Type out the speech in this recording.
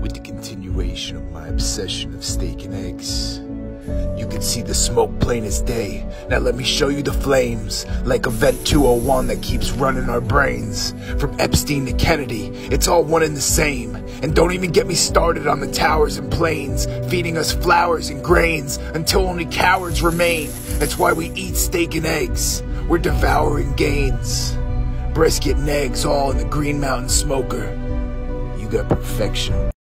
With the continuation of my obsession of steak and eggs. You can see the smoke plain as day. Now let me show you the flames. Like Event 201 that keeps running our brains. From Epstein to Kennedy, it's all one and the same. And don't even get me started on the towers and planes, feeding us flowers and grains until only cowards remain. That's why we eat steak and eggs. We're devouring gains. Brisket and eggs all in the Green Mountain Smoker. You got perfection.